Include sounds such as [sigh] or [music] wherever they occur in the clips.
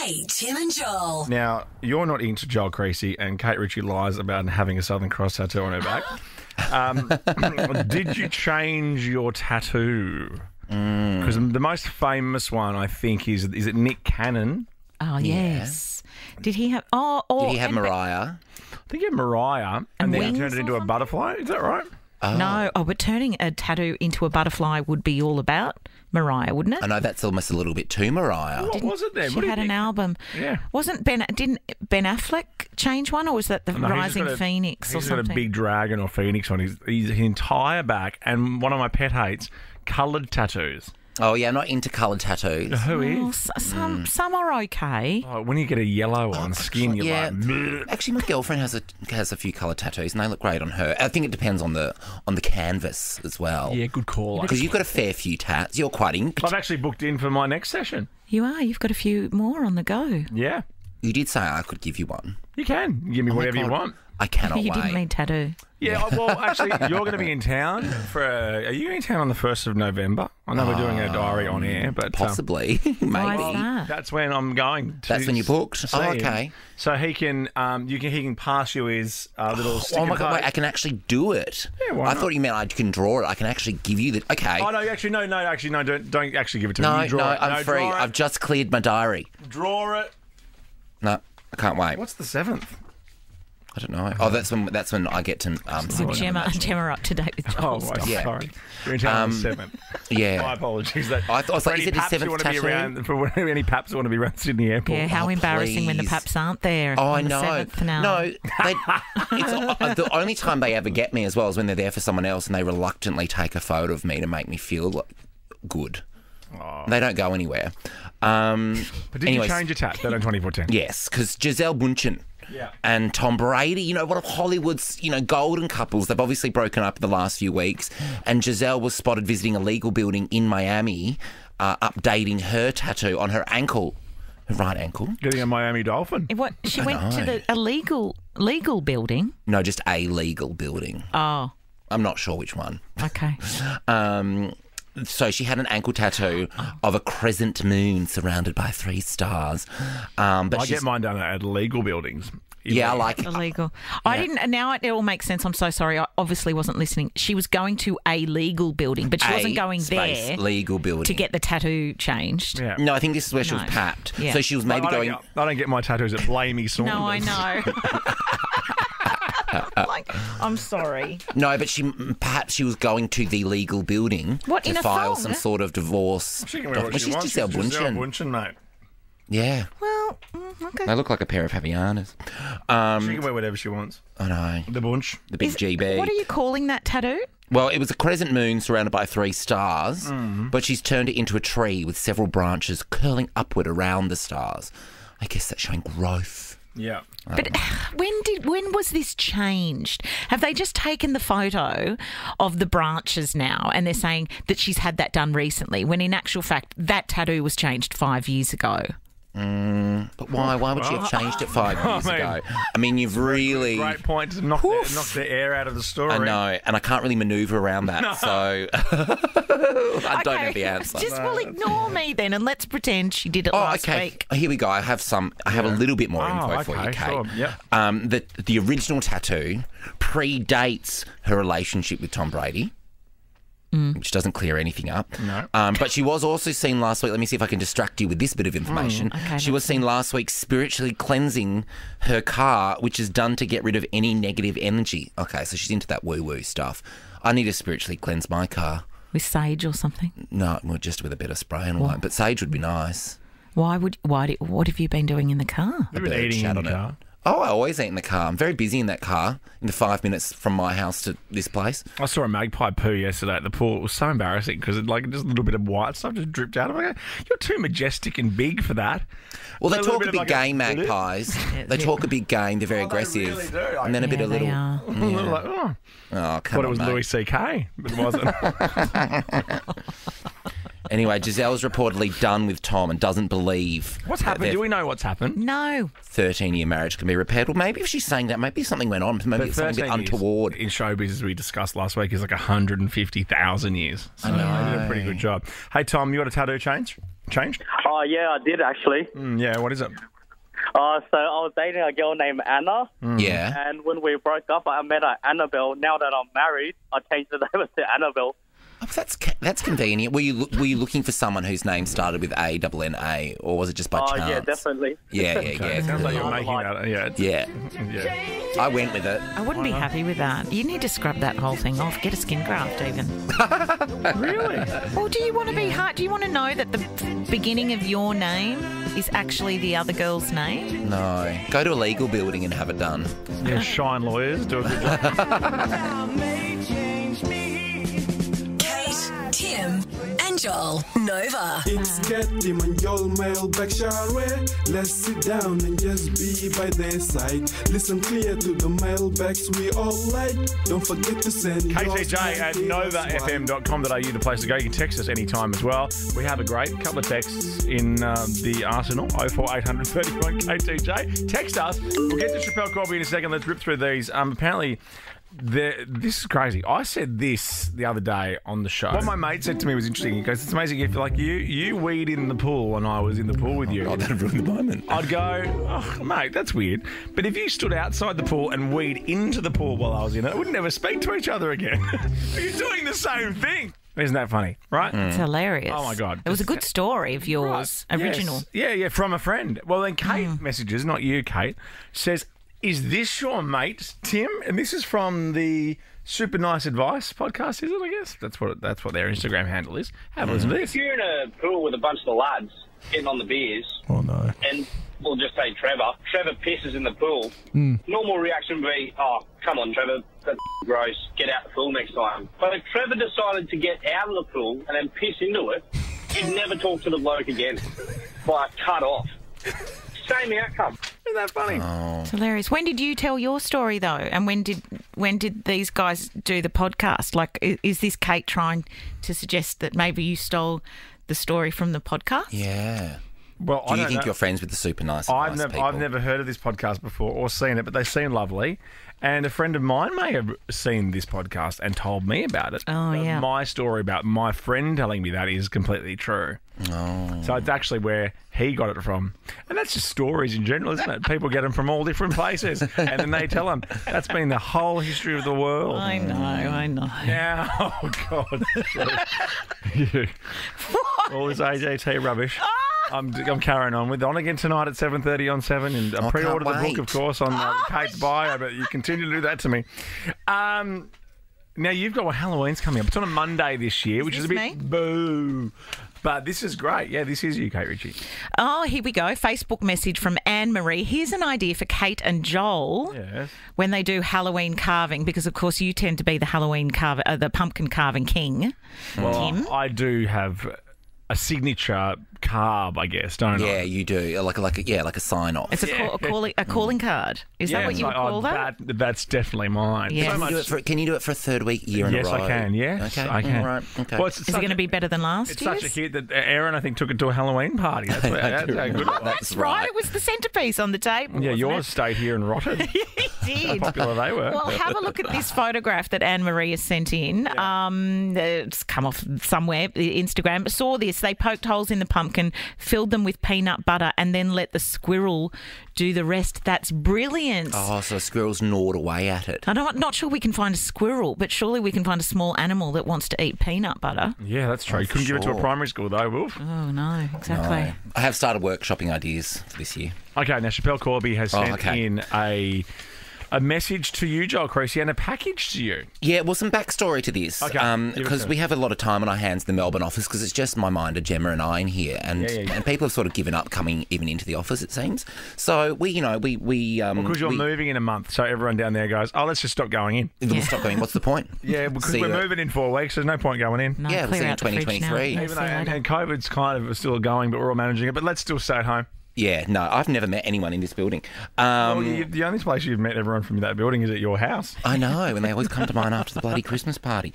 Hey, Tim and Joel. Now, you're not into Joel Creasy, and Kate Ritchie lies about having a Southern Cross tattoo on her back. [laughs] Um, [coughs] did you change your tattoo? Because the most famous one, I think, is is it Nick Cannon? Oh yes. Did he have? Oh, or, Did he have Mariah? I think he had Mariah, and, And then he turned it into a butterfly. Is that right? No, oh, but turning a tattoo into a butterfly would be all about Mariah, wouldn't it? I know that's almost a little bit too Mariah. What was it then? She What had an think? album. Yeah. Wasn't Ben? Didn't Ben Affleck change one, or was that the No, Rising got a- Phoenix or He's got a big dragon or phoenix on his, his entire back, and one of my pet hates coloured tattoos. Oh yeah, I'm not into coloured tattoos. Who oh, is? Oh, s- some hmm. some are okay. Oh, when you get a yellow oh, on skin, you're yeah. like, "Bleh." Actually, my girlfriend has a has a few coloured tattoos, and they look great on her. I think it depends on the on the canvas as well. yeah, good call. Because you've got a fair few tats. You're quite inked. I've actually booked in for my next session. You are. You've got a few more on the go. Yeah, You did say I could give you one. you can give me Oh whatever you want. I cannot you wait. didn't mean tattoo. Yeah, oh, well, actually, [laughs] you're going to be in town for. A, are you in town on the first of November? I know we're doing a diary on air, but um, Possibly, [laughs] maybe. Why is that? that's when I'm going. To That's when you booked? see Oh, him. okay. So he can, um, you can, he can pass you his uh, little. stick Oh my god! Wait. I can actually do it. Yeah, why I not? thought you meant I can draw it. I can actually give you the. Okay. Oh no, actually no, no, actually no, don't don't actually give it to no, me. You draw no, it. I'm free. Draw it. I've just cleared my diary. draw it. No, I can't wait. What's the seventh? I don't know. Oh, that's when that's when I get to. Um, With Gemma, Gemma up to date with Oh, Joel's right, stuff. Yeah. sorry. You're in town on the Um. My apologies. That, I thought- I for thought any you his paps who seventh want to be tattoo. around, for any paps who want to be around Sydney Airport. Yeah, how Oh, embarrassing when the paps aren't there. Oh, I know. seventh now. No, they, it's uh, the only time they ever get me as well is when they're there for someone else and they reluctantly take a photo of me to make me feel like good. They don't go anywhere. Um, But did anyways, you change your tat? That on 2410. Yes, because Gisele Bundchen Yeah. and Tom Brady, you know, one of Hollywood's, you know, golden couples. They've obviously broken up the last few weeks. And Gisele was spotted visiting a legal building in Miami, uh, updating her tattoo on her ankle, her right ankle. Getting a Miami Dolphin. What? She went to know. the illegal legal building. No, just a legal building. Oh, I'm not sure which one. okay. [laughs] Um, so she had an ankle tattoo of a crescent moon surrounded by three stars. Um, but I she's, get mine done at legal buildings. yeah, I like Illegal. I didn't. Now it all makes sense. I'm so sorry. I obviously wasn't listening. She was going to a legal building, but she a wasn't going space there legal building to get the tattoo changed. Yeah. No, I think this is where she No. was papped. Yeah. So she was maybe I, going. get, I don't get my tattoos at Blamey Saunders. No, I know. [laughs] [laughs] like, I'm sorry. No, but she perhaps she was going to the legal building What, to in file some sort of divorce. She can wear what Well, she she's wants. Gisele She's Gisele Bundchen. Bundchen, mate. Yeah, Well, mm, okay. they look like a pair of Havaianas. Um, She can wear whatever she wants. I know The bunch. the big Is- GB. What are you calling that tattoo? Well, it was a crescent moon surrounded by three stars, Mm-hmm. but she's turned it into a tree with several branches curling upward around the stars. I guess that's showing growth. Yeah. But um, [sighs] when did when was this changed? Have they just taken the photo of the branches now and they're saying that she's had that done recently when in actual fact that tattoo was changed 5 years ago? But why? Why would she have changed it five [laughs] years mean- ago? I mean, you've really. Great point to knock the, knock the air out of the story. I know, and I can't really manoeuvre around that, so [laughs] I don't have the answer. Just well ignore me then and let's pretend she did it Oh, last okay. week. Here we go. I have some. I have a little bit more Oh, info for you, Kate. sure, yeah. Um, the the original tattoo predates her relationship with Tom Brady. Which doesn't clear anything up. No. Um, but she was also seen last week. Let me see if I can distract you with this bit of information. Okay, she was let's seen last week spiritually cleansing her car, which is done to get rid of any negative energy. Okay, so she's into that woo woo stuff. I need to spiritually cleanse my car. With sage or something. No, well, just with a bit of spray and all that. But sage would be nice. Why would why do, what have you been doing in the car? You've been eating shat in on the it. Car. Oh, I always eat in the car. I'm very busy in that car in the five minutes from my house to this place. I saw a magpie poo yesterday at the pool. It was so embarrassing because it like just a little bit of white stuff just dripped out. I'm like, you're too majestic and big for that. Well, they So a talk bit a big like game, [laughs] magpies. [laughs] they talk a big game. They're very Oh, they aggressive. really do. And then a bit of they little. are. [laughs] A little like, oh, Oh, come thought it was mate. Louis C.K., but it wasn't. Anyway, Gisele's reportedly done with Tom and doesn't believe what's happened? Do we know what's happened? No. 13-year marriage can be repaired. Well, maybe if she's saying that, maybe something went on. Maybe it's something a bit 13 years untoward. in showbiz, as we discussed last week, is like 150,000 years. So I know. they did a pretty good job. Hey, Tom, you got a tattoo change? changed? Oh yeah, I did actually. Mm, yeah, what is it? Uh, so I was dating a girl named Anna, Yeah. and when we broke up, I met her Annabelle. Now that I'm married, I changed the name [laughs] to Annabelle. Oh, that's that's convenient. Were you were you looking for someone whose name started with A double N A, or was it just by Oh chance? yeah, definitely. Yeah, yeah, It [laughs] yeah. sounds like you're Yeah. making that. Yeah, it's- Yeah, yeah. I went with it. I wouldn't be happy with that. You need to scrub that whole thing off. Get a skin graft, even. [laughs] Really? Or do you want to be hard? Do you want to know that the beginning of your name is actually the other girl's name? No, go to a legal building and have it done. Yeah, shine lawyers do a good job. [laughs] Joel. Nova. It's Katim and your mailbag share. Let's sit down and just be by their side. Listen clear to the mailbags we all like. Don't forget to send yours KTJ at novafm.com.au, the place to go. You can text us anytime as well. We have a great couple of texts in um, the arsenal 04800 31 KTJ. Text us. We'll get to Schapelle Corby in a second. Let's rip through these. Um, apparently, the, this is crazy. I said this the other day on the show. What my mate said to me was interesting. He goes, "It's amazing if like you you weed in the pool and I was in the pool with you." Oh, that ruined the moment. I'd go, oh, mate, that's weird. But if you stood outside the pool and weed into the pool while I was in it, we'd never speak to each other again. [laughs] You're doing the same thing. Isn't that funny? Right? Mm. It's hilarious. Oh, my God. It was a good story of yours, Right. original. Yes. Yeah, yeah, from a friend. Well, then Kate mm. messages, not you, Kate, says, Is this your mate, Tim? And this is from the Super Nice Advice podcast, is it? I guess that's what that's what their Instagram handle is. Have a listen to mm-hmm. this. if you're in a pool with a bunch of the lads getting on the beers, Oh no. and we'll just say Trevor, Trevor pisses in the pool, mm. normal reaction would be, oh, come on, Trevor, that's gross, get out the pool next time. But if Trevor decided to get out of the pool and then piss into it, he'd never talk to the bloke again. Like, cut off. Same outcome. Isn't that funny? Oh. It's hilarious. When did you tell your story though? And when did when did these guys do the podcast? Like, is this Kate trying to suggest that maybe you stole the story from the podcast? Yeah. Well, Do I you think know. you're friends with the super nice I've advice never, people? I've never heard of this podcast before or seen it, but they seem lovely. And a friend of mine may have seen this podcast and told me about it. Oh, yeah. My story about my friend telling me that is completely true. Oh. So it's actually where he got it from. And that's just stories in general, isn't it? People get them from all different places and then they tell them. That's been the whole history of the world. I know, I know. Yeah. [laughs] oh God, [laughs] [laughs] You- all this AJT rubbish. Oh, I'm, I'm carrying on with on again tonight at 7:30 on Seven, and I Oh, pre-ordered the book, of course, on uh, Kate's bio. But you continue to do that to me. Um, now you've got well, Halloween's coming up. It's on a Monday this year, which is a bit me? boo. But this is great. Yeah, this is you, Kate Ritchie. Oh, here we go. Facebook message from Anne Marie. Here's an idea for Kate and Joel Yes. when they do Halloween carving, because of course you tend to be the Halloween carver, uh, the pumpkin carving king. Tim. I do have a signature carb, I guess, don't Yeah, I? you do. Like a, like yeah, like a sign off. It's a, call, a, calling, a calling card. Is that what it's you would like, oh, call that? That's definitely mine. Yes. So Can much you, do it for, can you do it for a third week year in yes, a row? I can. Yes, Okay. I can. All right. Okay. Well, it's Is such it going to be better than last It's year's? such a hit that Aaron, I think, took it to a Halloween party. That's, [laughs] what, that's how good it remember That's right. It was the centerpiece on the table. Yeah, yours it? stayed here and rotted. [laughs] It did. popular they were. Well, have a look at this photograph that Anne Marie has sent in. Um, it's come off somewhere, Instagram. Saw this. They poked holes in the pumpkin, filled them with peanut butter, and then let the squirrel do the rest. That's brilliant. Oh, so squirrels gnawed away at it. I'm not, not sure we can find a squirrel, but surely we can find a small animal that wants to eat peanut butter. yeah, that's true. Oh, you couldn't give it to a primary school, though, Wolf. Oh, no, exactly. I have started workshopping ideas for this year. Okay, now Schapelle Corby has Oh, sent okay. in a a message to you, Joel Creasy, and a package to you. Yeah, well, some backstory to this. Okay, Um, because we have a lot of time on our hands in the Melbourne office because it's just my minder, Gemma, and I in here, and Yeah, yeah, yeah. and people have sort of given up coming even into the office. It seems. So we, you know, we we um Because you're we, moving in a month, so everyone down there goes, oh, let's just stop going in. We'll stop going. What's the point? [laughs] Yeah, because See we're you moving in four weeks. There's no point going in. No, Yeah, we'll clear see you out in the fridge now. 2023. Even though, and, and COVID's kind of still going, but we're all managing it. But let's still stay at home. Yeah, no, I've never met anyone in this building. Um, well, you, the only place you've met everyone from that building is at your house. I know, and they always come to mine after the bloody Christmas party.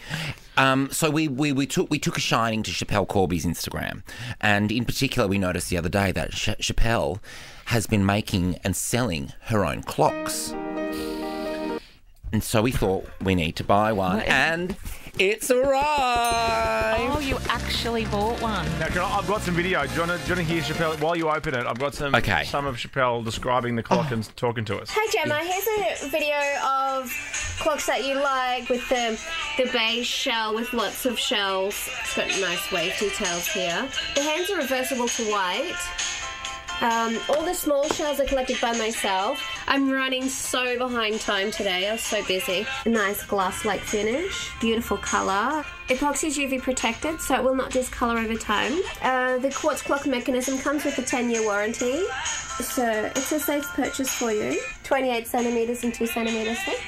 Um, so we, we, we took we took a shining to Schapelle Corby's Instagram, and in particular, we noticed the other day that Ch- Schapelle has been making and selling her own clocks. And so we thought we need to buy one, and it's arrived. Oh, you actually bought one. Now, can I, I've got some video. Do you want to hear Schapelle while you open it? I've got some Okay. some of Schapelle describing the clock oh. and talking to us. Hi Gemma, here's a video of clocks that you like with the the beige shell with lots of shells. It's got nice wave details here. The hands are reversible to white. Um, all the small shells are collected by myself. I'm running so behind time today. I was so busy. A nice glass-like finish. Beautiful colour. Epoxy is UV protected, so it will not discolor over time. Uh, the quartz clock mechanism comes with a 10-year warranty, so it's a safe purchase for you. 28 centimeters and 2 centimeters thick.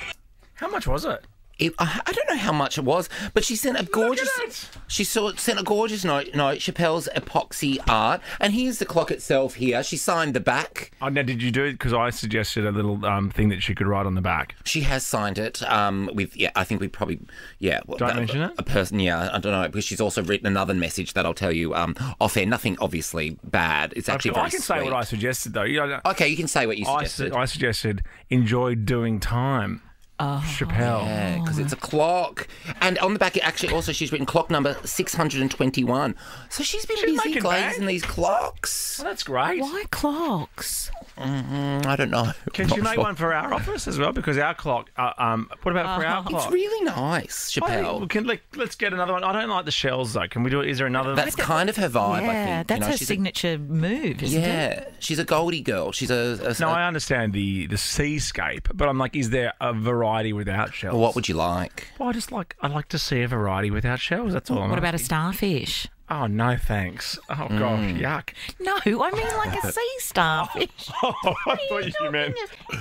How much was it? It, I, I don't know how much it was, but she sent a gorgeous. it. She saw, sent a gorgeous note. Note Schapelle's epoxy art, and here's the clock itself. Here, she signed the back. Oh, now, did you do it? Because I suggested a little um, thing that she could write on the back. She has signed it um, with. Yeah, I think we probably. Yeah, well, Don't that- mention it? A person. Yeah, I don't know because she's also written another message that I'll tell you um, off air. Nothing obviously bad. It's actually I very can say what I suggested, though. You know, Okay, you can say what you I, suggested. su- I suggested enjoy doing time. Oh. Schapelle. Yeah, because it's a clock. And on the back, it actually also she's written clock number 621. So she's been She's busy glazing bank. these clocks. Well, that's great. Why clocks? Mm, I don't know. [laughs] Can Not she make sure. one for our office as well? Because our clock. Uh, um, what about for our clock? It's really nice, I Schapelle. we can, let, let's get another one. I don't like the shells though. Can we do it? Is there another? That's kind of her vibe, I yeah, think. that's you know, her she's signature move, A, isn't it? yeah, she's a Goldie girl. She's a. a, no, a- I understand the the seascape, but I'm like, is there a variety without shells? Well, what would you like? Well, I just like I like to see a variety without shells. That's all. I'm What about a starfish? Oh no, thanks. Oh gosh, Mm. yuck. No, I mean like a [laughs] sea starfish. [laughs] Oh, I thought you meant. No,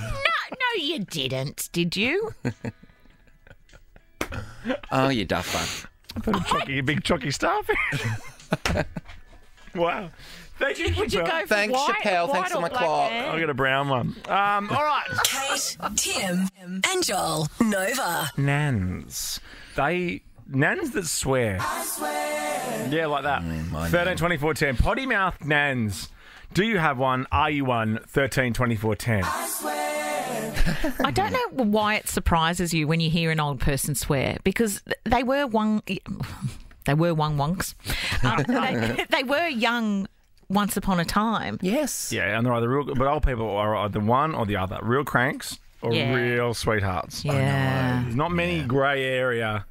no, you didn't, did you? [laughs] Oh, you duffer. I thought a, chocky, a big chocky starfish. Wow. Thank you. Would you go for Thanks, white, Schapelle. white Thanks for or my black clock. hair? I'll get a brown one. Um, all right. Kate, Tim, and Joel. Nova. Nans. They nans that swear. Yeah, like that. Mm, my 13, 24, 10. Potty mouth nans. Do you have one? Are you one? 13, 24, 10. I don't know why it surprises you when you hear an old person swear because they were one. They were one wonks. [laughs] Um, they, [laughs] they were young once upon a time. Yes. Yeah, and they're either real, but old people are either one or the other. Real cranks or Yeah. real sweethearts. Yeah. There's not many grey area.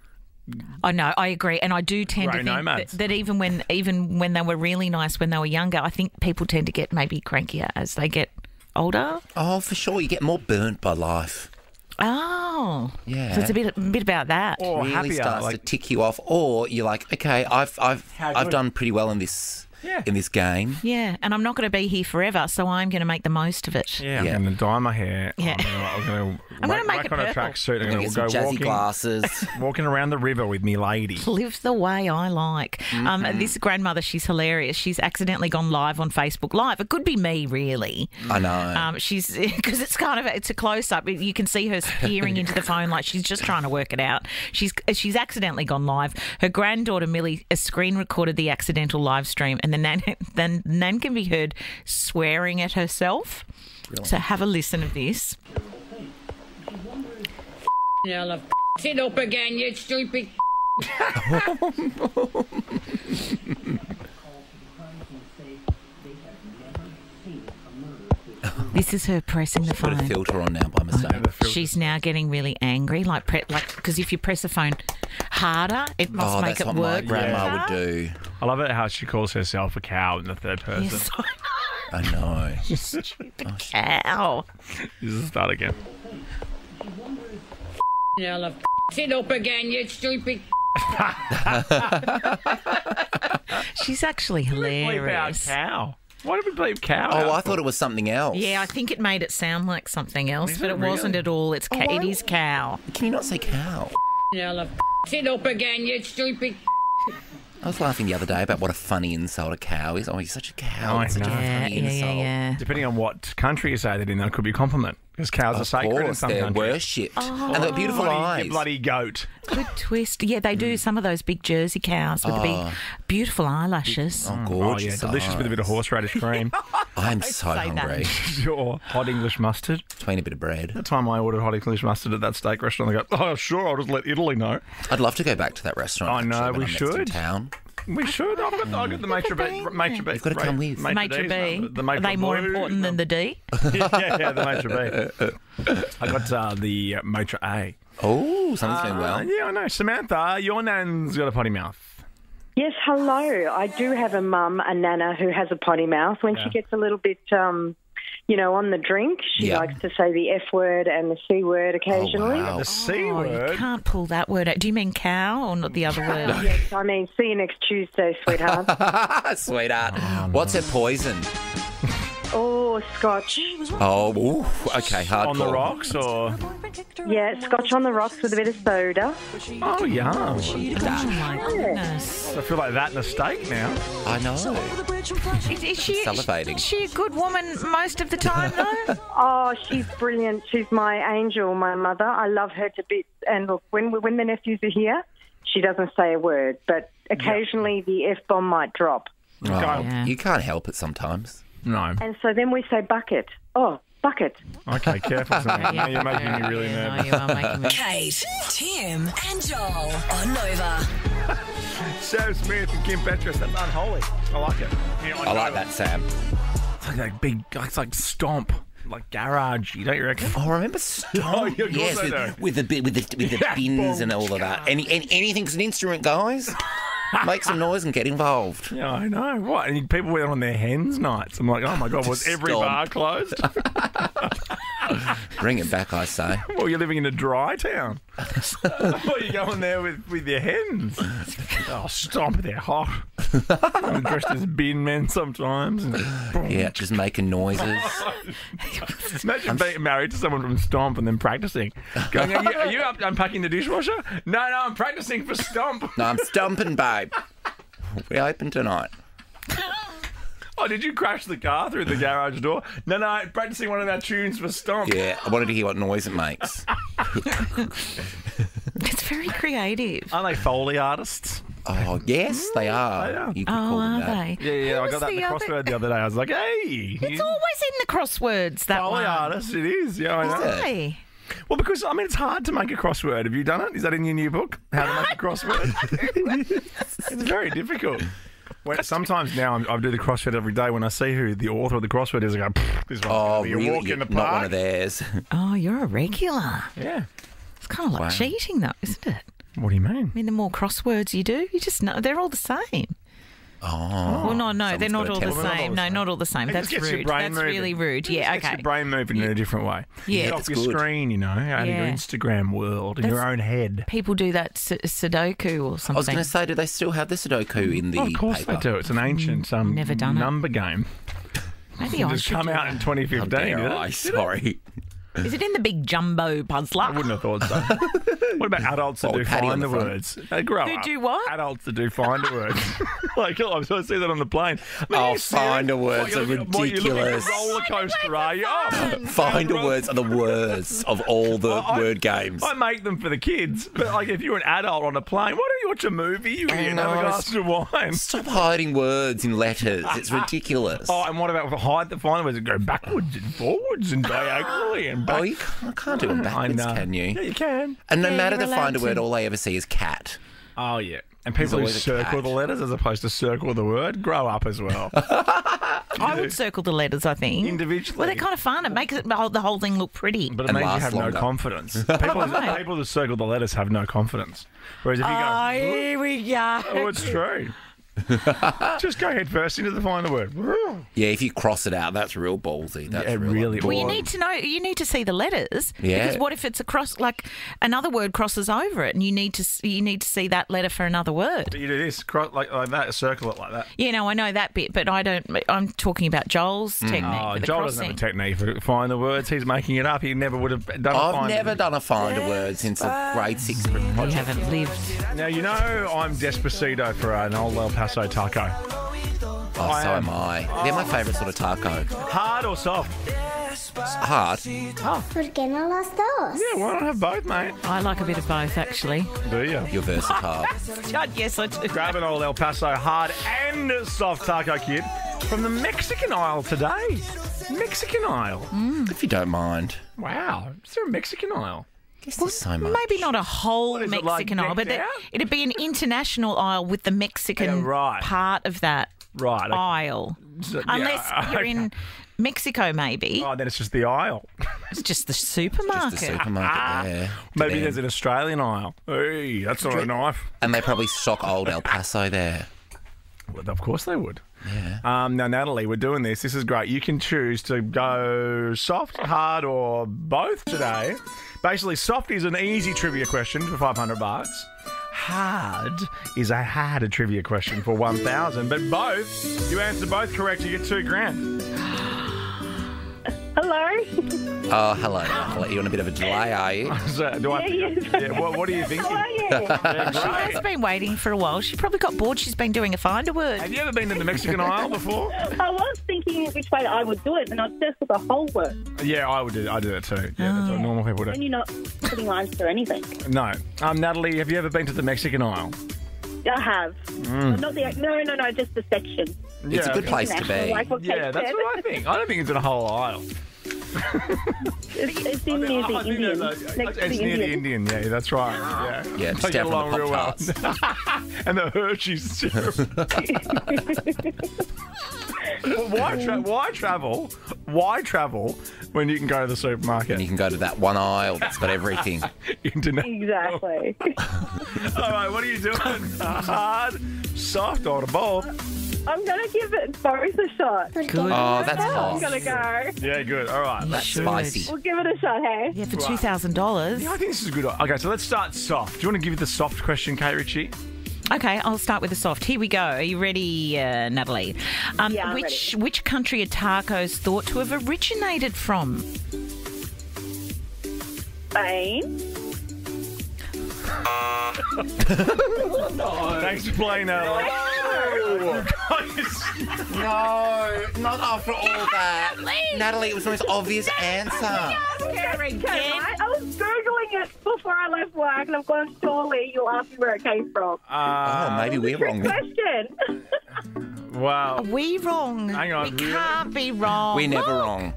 I know, I agree, and I do tend Grey to think that, nomads. that even when even when they were really nice when they were younger, I think people tend to get maybe crankier as they get older. Oh, for sure. You get more burnt by life. Oh, Yeah. So it's a bit a bit about that. Or really happier. starts like, to tick you off, or you're like, okay, I've I've I've done pretty well in this Yeah. in this game. Yeah, and I'm not going to be here forever, so I'm going to make the most of it. yeah, Yeah. I'm going to dye my hair. Yeah. I'm going [laughs] to I'm gonna whack, make it on a purple. tracksuit. I'm You going to go jazzy walking, glasses. [laughs] walking around the river with me lady. Live the way I like. Um, Mm-hmm. this grandmother, she's hilarious. She's accidentally gone live on Facebook Live. It could be me, really. I know. Um, she's [laughs] because it's kind of it's a close up. You can see her peering into the phone like she's just trying to work it out. She's she's accidentally gone live. Her granddaughter Millie screen recorded the accidental live stream, and the nan [laughs] then nan can be heard swearing at herself. So have a listen of this. Now I've [laughs] it up again, you stupid. [laughs] Oh, This is her pressing the phone. Put a filter on now by mistake. She's now getting really angry, like pre- like because if you press a phone harder, it must Oh, make that's it what my work. grandma would do. I love it how she calls herself a cow in the third person. Yes, I know. Oh, cow. This is start again. Now I've it up again, you stupid. [laughs] She's actually Bleep out hilarious. cow. Why did we bleep cow? Oh. I thought it was something else. Yeah, I think it made it sound like something else, Is but it it wasn't at all. It's oh, ca- why it is cow. Can you not say cow? Now I've it up again, you stupid. [laughs] I was laughing the other day about what a funny insult a cow is. Oh, he's such a cow. I It's such a know. Yeah, funny yeah, yeah, insult. yeah. Depending on what country you say that in, that could be a compliment. Because cows are Of sacred in course, some they're countries. worshipped. Oh. And they've got oh. beautiful Bloody, eyes. you bloody goat. Good twist. Yeah, they do mm. some of those big Jersey cows with the big, ah. beautiful eyelashes. Oh, mm. Oh, yeah, gorgeous. delicious with a bit of horseradish cream. [laughs] I'm so hungry. [laughs] or hot English mustard. Between a bit of bread. The time I ordered hot English mustard at that steak restaurant, they go, oh, sure, I'll just let Italy know. I'd love to go back to that restaurant. I know, actually, when we I'm next in should. town. We should. I've got, I've got the maitre b'. been Maitre b'. You've gotta come with. Maitre D's, B. The Are maitre they more blue, important than the D? [laughs] yeah, yeah, the maitre b. [laughs] I got uh, the uh, maitre A. Oh, something's going Uh, well. yeah, I know. Samantha, your nan's got a potty mouth. Yes, hello. I do have a mum, a nana, who has a potty mouth. When Yeah. she gets a little bit, um, you know, on the drink, she Yeah. likes to say the F word and the C word occasionally. Oh, wow. The C Oh, you word. can't pull that word out. Do you mean cow or not the other word? Yes, I mean, see you next Tuesday, sweetheart. [laughs] Sweetheart. Oh, What's her poison? Oh, scotch. Oh, ooh, okay, hardcore. On the rocks or. Yeah, scotch on the rocks with a bit of soda. Oh, yeah. Oh my goodness. I feel like that in a steak now. I know. Is, is she, Salivating. is she a good woman most of the time, though? [laughs] Oh, she's brilliant. She's my angel, my mother. I love her to bits. And look, when when the nephews are here, she doesn't say a word, but occasionally the F bomb might drop. Oh, Yeah. You can't help it sometimes. No. And so then we say bucket. Oh, bucket. Okay, careful, Samantha. [laughs] Now you're making me really Yeah, nervous. no, you are making me. [laughs] Kate, Tim, and Joel on Nova. [laughs] Sam Smith and Kim Petras. That's unholy. I like it. Yeah, I like that, Sam. It's like that big, it's like stomp, like garage. You don't you reckon? Oh, remember oh, Stomp? Oh, yeah, of course yes, I with, do. with the bit with the with the Yeah, bins and all of that. Any, any anything's an instrument, guys. Make some noise and get involved. [laughs] Yeah, I know. What? And people went on their hens nights. I'm like, oh my god, was every Stomp. bar closed? [laughs] [laughs] Bring it back, I say. [laughs] well, you're living in a dry town. [laughs] well, you going there with, with your hens. Oh, stomp! They're hot. I'm dressed as bin men sometimes. Yeah, just making noises. [laughs] Imagine being married to someone from Stomp and then practicing. Going, are you, are you up unpacking the dishwasher? No, no, I'm practicing for Stomp. No, I'm stomping, babe. We open tonight. Oh, did you crash the car through the garage door? No, no, practicing one of our tunes for Stomp. Yeah, I wanted to hear what noise it makes. [laughs] It's very creative. Aren't they Foley artists? Oh, yes, they mm, are. They are. You could Oh, call them are that. they? Yeah, yeah, Who I was got that in the other- crossword the other day. I was like, hey. It's always in the crosswords, that Foley one. artist, it is. Yeah, I know. Why? Well, because, I mean, it's hard to make a crossword. Have you done it? Is that in your new book? How to make a [laughs] crossword? [laughs] it's very difficult. Well, sometimes now I'm, I do the crossword every day. When I see who the author of the crossword is, I go, this one's Oh, gonna be a really? walk in the Not one of theirs. [laughs] Oh, you're a regular. Yeah. It's kind of like Wow. cheating, though, isn't it? What do you mean? I mean, the more crosswords you do, you just know they're all the same. Oh. well, no, no, they're someone's not gotta all tell the them. same. No, not all the same. It That's just gets your rude. brain That's moving. really rude. It Yeah, just gets okay. your brain moving in a different way. Yeah. Get off your good. screen, you know, out Yeah. of your Instagram world, in your That's- own head. People do that su- Sudoku or something. I was going to say, do they still have the Sudoku in the Oh, of course paper? they do. It's an ancient um, Never done it. number game. Maybe I Just should come do out that. in 2015. How dare did it? I? Sorry. Is it in the big jumbo puzzler? I wouldn't have thought so. [laughs] what about adults that Oh, do Paddy on find the, the front. words? They grow Who up. do what? Adults that do find the words. [laughs] like, oh, I was going to see that on the plane. I mean, are Oh, you serious? find the words What, you're looking- what, you're looking at ridiculous. roller coaster, are you? Oh, Find the words are the worst of all the I- word games. I make them for the kids, but like if you're an adult on a plane, why don't you watch a movie? You I idiot, know, have a it's- glass of wine. Stop hiding words in letters. It's [laughs] ridiculous. Oh, and what about hide the find the words and go backwards and forwards and [gasps] diagonally and back? Oh, you can't, can't do it [laughs] I backwards, know. can you? Yeah, you can. And no Yeah, matter the find a word, to. all I ever see is cat. Oh yeah. And people who always a circle cat. the letters as opposed to circle the word grow up as well. [laughs] I would circle the letters. I think Individually. Well, they're kind of fun. It makes it, the whole- the whole thing look pretty. But it And means you last have longer. no confidence. [laughs] People, Right. people that circle the letters have no confidence. Whereas if you Oh, go, here we go. oh, it's true. [laughs] Just go head first into the find the word. [laughs] Yeah, if you cross it out, that's real ballsy. That's Yeah, real really. Well, you need to know. You need to see the letters. Yeah. Because what if it's across? Like another word crosses over it, and you need to s- you need to see that letter for another word. But you do this, cross, like, like that, circle it like that. Yeah, know, I know that bit, but I don't. I'm talking about Joel's mm. technique. Oh, for the Joel doesn't crossing. have a technique for find the words. He's making it up. He never would have done I've find never word. done a find a word since a grade six You project. haven't lived. Now, you know I'm Despacito for an old El Paso taco. Oh, I so am. am I. They're my favourite sort of taco. Hard or soft? hard. ¿Por qué no los dos? Yeah, why not have both, mate? I like a bit of both, actually. Do you? You're versatile. [laughs] yes, I do. Grab an old El Paso hard and soft taco kid from the Mexican aisle today. Mexican aisle. if you don't mind. Wow. Is there a Mexican aisle? Guess there's so much. Maybe not a whole is it, like, Mexican aisle, but there- it'd be an international aisle with the Mexican Yeah, right. part of that Right. okay. aisle. So- yeah, Unless you're in Mexico, maybe. Oh, then it's just the aisle. It's just the [laughs] supermarket. Just the supermarket there. Maybe there's an Australian aisle. Hey, that's not a knife. And they probably stock old El Paso there. Well, of course they would. Yeah. Um, now, Natalie, we're doing this. This is great. You can choose to go soft, hard, or both today. Basically, soft is an easy trivia question for 500 bucks. Hard is a harder trivia question for 1,000. But both, you answer both correct, you get two grand. Hello. [laughs] Oh, hello. Natalie. You on a bit of a delay, are you? [laughs] So, do I? Yeah, yes. Yeah, what, what are you thinking? How are you? Yeah, She great. has been waiting for a while. She probably got bored. She's been doing a finder a word. Have you ever been to the Mexican [laughs] aisle before? I was thinking which way I would do it, and I'd just for the whole word. Yeah, I would do. I do that too. Yeah, that's what normal people Then do. you're not putting lines through anything. No, um, Natalie, have you ever been to the Mexican aisle? I have. Mm. Not the no, no, no, just the section. It's a good place to National, be. like what Yeah, that's said. what I think. I don't think it's in a whole aisle. It's, it's in near I the Indian. there's a- Next to it's the near the Indian. Indian. Yeah, that's right. Yeah, Yeah, They just get down along the real well. [laughs] And the Hershey's syrup. [laughs] Well, why, tra- why travel? Why travel when you can go to the supermarket? And you can go to that one aisle that's got everything. [laughs] Internet. Exactly. All right, what are you doing? Hard, soft, or both? I'm gonna give it both a shot. Good. Oh, that's hot. I'm gonna go. Yeah, good. All right. You should. Spicy. We'll give it a shot, hey? Yeah, for two thousand dollars. Yeah, I think this is a good. Okay, so let's start soft. Do you want to give you the soft question, Kate Ritchie? Okay, I'll start with the soft. Here we go. Are you ready, uh, Natalie? Um, Yeah, I'm which which country are tacos thought to have originated from? Spain. Thanks for playing, Natalie. No, no, not after all that. Natalie, it was the most obvious answer. I? I was googling it before I left work, and I've gone. Surely you'll ask me where it came from. Uh, Oh, maybe we're wrong. Question. wow. Are we wrong? Hang on, We really? can't be wrong. We're never Look. wrong.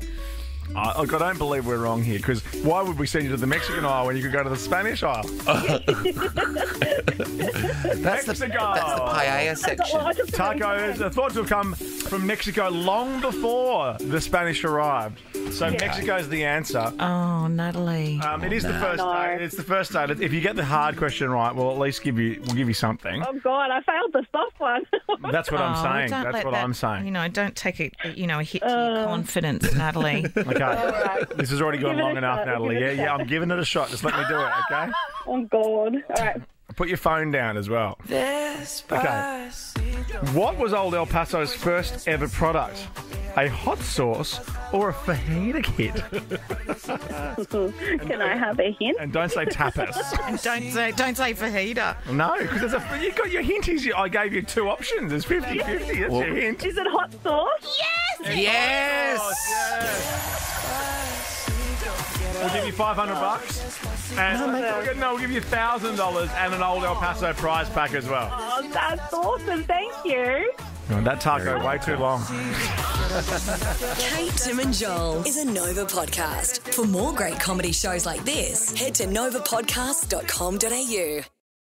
Uh, I, I don't believe we're wrong here because why would we send you to the Mexican aisle when you could go to the Spanish aisle? [laughs] That's the, Mexico. that's the paella section. Well, I just Tacos are thought to have come from Mexico long before the Spanish arrived. So Mexico's the answer. Oh, Natalie. Um, it is the no. first. No. Day. It's the first day. If you get the hard question right, we'll at least give you. We'll give you something. Oh God, I failed the soft one. [laughs] That's what Oh, I'm saying. don't That's let what that- I'm saying. You saying. know, don't take a you know a hit to your confidence, Natalie. [laughs] Okay. This has already gone Give it long a enough, shot. Natalie. Give Yeah, it a yeah. shot. I'm giving it a shot. Just let me do it. Okay. [laughs] oh God. All right. Put your phone down as well. Okay. What was Old El Paso's first ever product? A hot sauce or a fajita kit? [laughs] Can I have a hint? And don't say tapas. [laughs] and don't say don't say fajita. no, because you got your hint. Is I gave you two options. It's 50 50. That's Well- your hint. Is it hot sauce? Yes! Yes! We'll give you 500 bucks. And we'll no, we'll give you $1,000 and an Old El Paso prize pack as well. Oh, that's awesome. Thank you. No, that taco way too long. Kate, Tim, and Joel is a Nova podcast. For more great comedy shows like this, head to novapodcast.com.au.